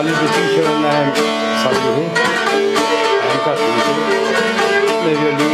Quali betekenische naam sabihi. Anka tuju. Levioli.